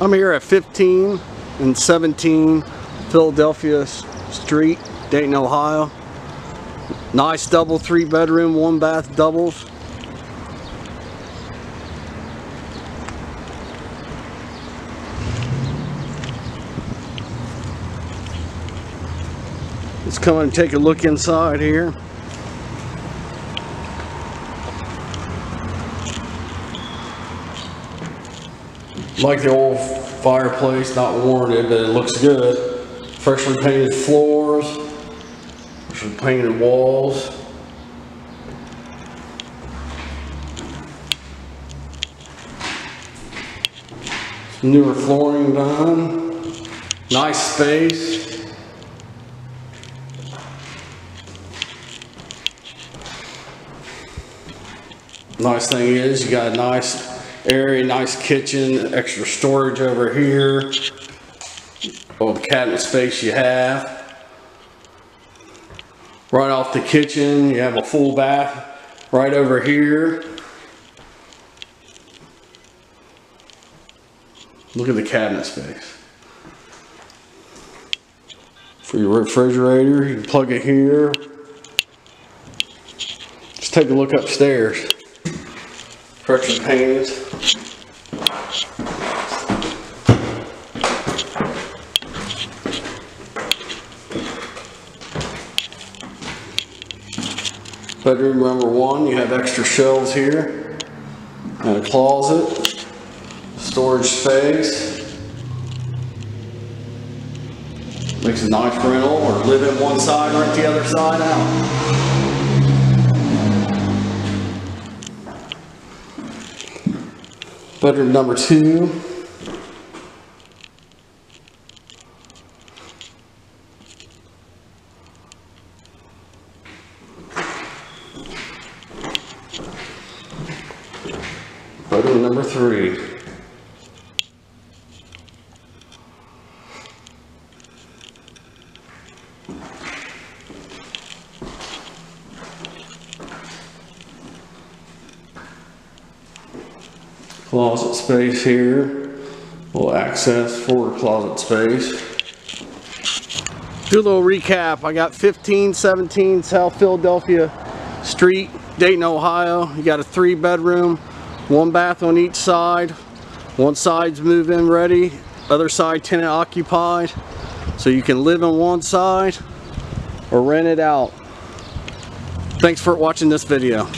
I'm here at 15 and 17 Philadelphia Street, Dayton, Ohio. Nice double three bedroom, one bath doubles. Let's come and take a look inside here. Like the old fireplace, not warranted, but it looks good. Freshly painted floors, freshly painted walls. Some newer flooring done. Nice space. Nice thing is you got a nice area, nice kitchen, extra storage over here. All the cabinet space you have. Right off the kitchen, you have a full bath right over here. Look at the cabinet space. For your refrigerator, you can plug it here. Let's take a look upstairs. Freshly painted. Bedroom number one, you have extra shelves here, and a closet, storage space. Makes a nice rental, or live in one side, rent the other side out. Bedroom number two. Bedroom number three. Closet space here. Little access for closet space. Do a little recap. I got 1517 South Philadelphia Street, Dayton, Ohio. You got a three bedroom, one bath on each side. One side's move-in ready, other side tenant occupied. So you can live on one side or rent it out. Thanks for watching this video.